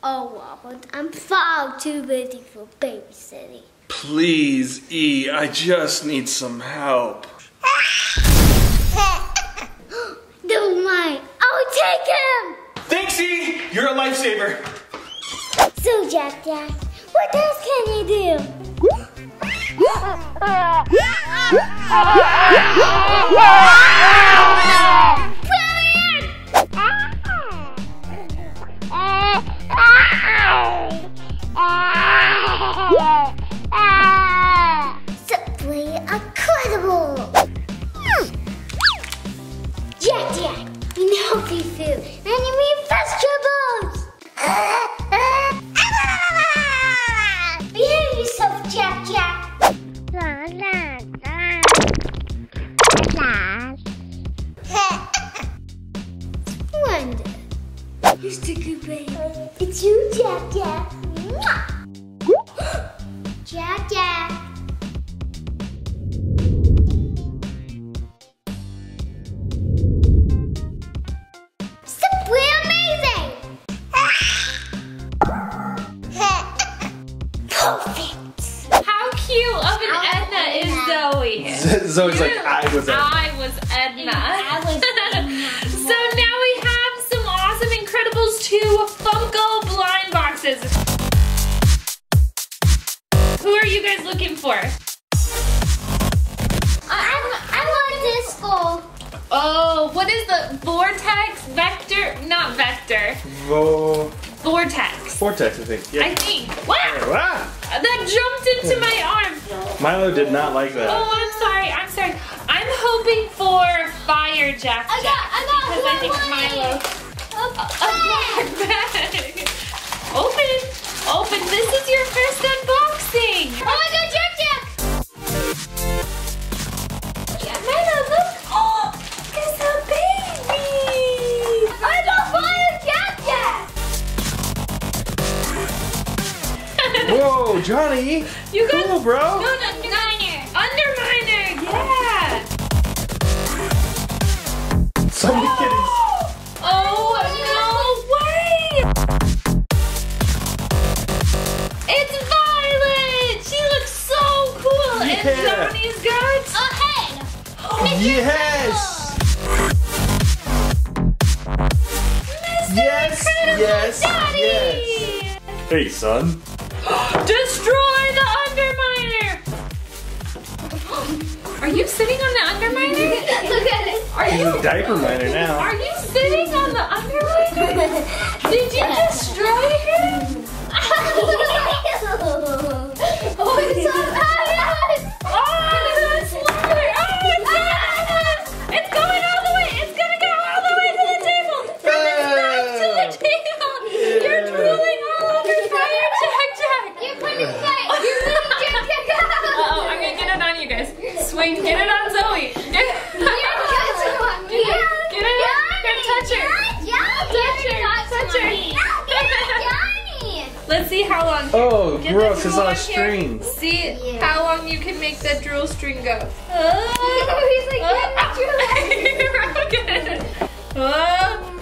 Oh, Robert, I'm far too busy for babysitting. Please, E, I just need some help. Never mind, I'll take him! Thanks, E! You're a lifesaver. So, Jack Jack, what else can you do? healthy food and you mean vegetables! Behave yourself, Jack Jack! Wonder. Mr. Goodbye. It's you, Jack Jack. Perfect! How cute of an Edna is Zoe? Zoe's like, I was at. I was Edna. I was Edna. so now we have some awesome Incredibles 2 Funko blind boxes. Who are you guys looking for? I'm, I want this school. Oh, what is the Vortex? Vector? Not Vector. Vo- Vortex. Vortex, I think. Yeah. I think. Wow! Ah! That jumped into my arm. Milo did not like that. Oh, I'm sorry. I'm sorry. I'm hoping for Fire Jack I got, I got because I think one Milo. A A black bag. Whoa, Johnny! You got Cool, bro! No, no, Underminer. Underminer. Yeah. So many kitties. Oh, oh no way! It's Violet. She looks so cool. Yeah. And Johnny's got. Oh, hey! Yes! Yes! Yes! Daddy. Yes! Hey, son. Are you sitting on the Underminer? Look at it! Are He's you a diaper miner now. are you sitting on the Underminer? Did you destroy him? Guys. Swing, get it on Zoe. Get, Get get it. Here, touch her. Touch her. Touch her. Let's see how long. Oh, Get the gross, it's on a string. See Yeah. how long you can make that drool string go. Oh, He's like, oh. Oh, Good. Oh.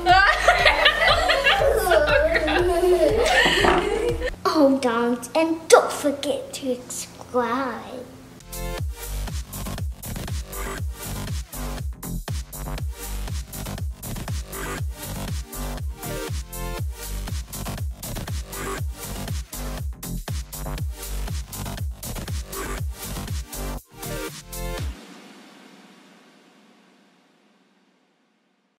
Hold on and don't forget to subscribe.